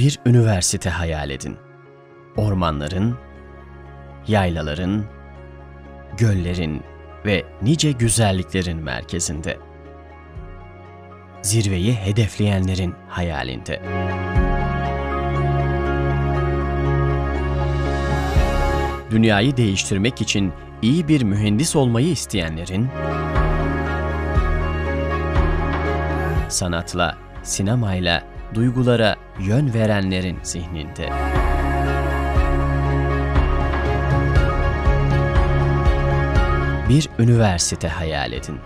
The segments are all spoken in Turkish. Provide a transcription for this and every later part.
Bir üniversite hayal edin. Ormanların, yaylaların, göllerin ve nice güzelliklerin merkezinde. Zirveyi hedefleyenlerin hayalinde. Dünyayı değiştirmek için iyi bir mühendis olmayı isteyenlerin, sanatla, sinemayla, duygulara yön verenlerin zihninde. Bir üniversite hayal edin.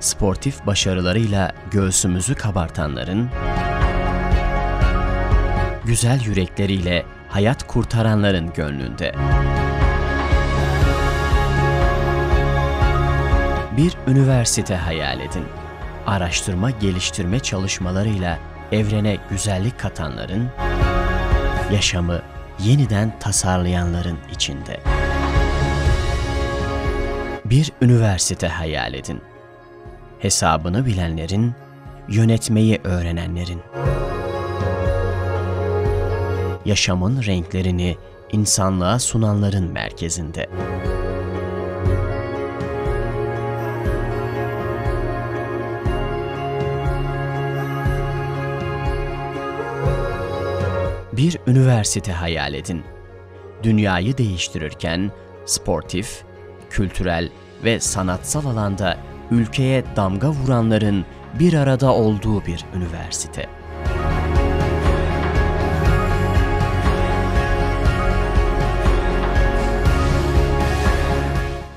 Sportif başarılarıyla göğsümüzü kabartanların, güzel yürekleriyle hayat kurtaranların gönlünde. Bir üniversite hayal edin. Araştırma geliştirme çalışmalarıyla evrene güzellik katanların, yaşamı yeniden tasarlayanların içinde. Bir üniversite hayal edin. Hesabını bilenlerin, yönetmeyi öğrenenlerin. Yaşamın renklerini insanlığa sunanların merkezinde. Bir üniversite hayal edin. Dünyayı değiştirirken sportif, kültürel ve sanatsal alanda ülkeye damga vuranların bir arada olduğu bir üniversite.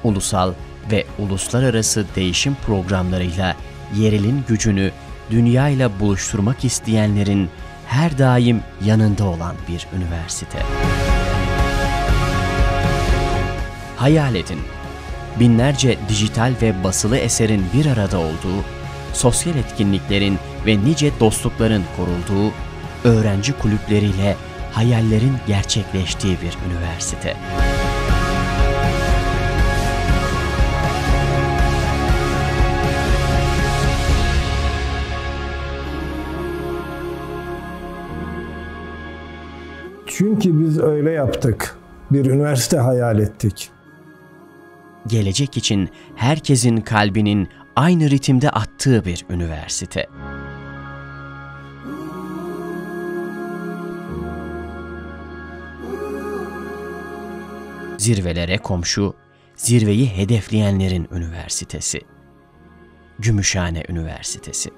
Ulusal ve uluslararası değişim programlarıyla yerelin gücünü dünyayla buluşturmak isteyenlerin her daim yanında olan bir üniversite. Hayal edin, binlerce dijital ve basılı eserin bir arada olduğu, sosyal etkinliklerin ve nice dostlukların korulduğu, öğrenci kulüpleriyle hayallerin gerçekleştiği bir üniversite. Çünkü biz öyle yaptık. Bir üniversite hayal ettik. Gelecek için herkesin kalbinin aynı ritimde attığı bir üniversite. Zirvelere komşu, zirveyi hedefleyenlerin üniversitesi. Gümüşhane Üniversitesi.